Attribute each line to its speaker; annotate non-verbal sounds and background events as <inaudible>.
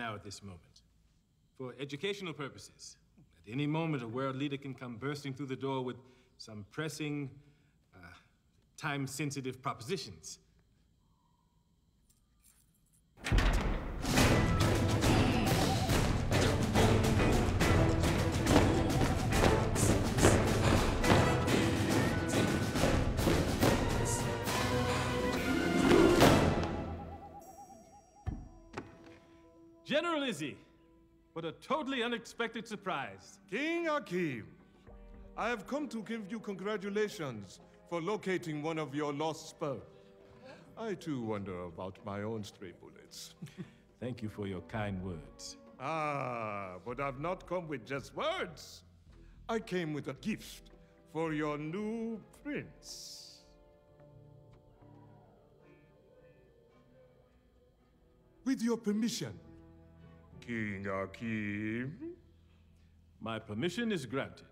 Speaker 1: now at this moment. For educational purposes, at any moment, a world leader can come bursting through the door with some pressing, uh, time sensitive propositions. General Izzi, what a totally unexpected surprise.
Speaker 2: King Akeem, I have come to give you congratulations for locating one of your lost spurs. I too wonder about my own stray bullets. <laughs>
Speaker 1: Thank you for your kind words.
Speaker 2: ah, but I've not come with just words. I came with a gift for your new prince. With your permission, King Akeem.
Speaker 1: My permission is granted.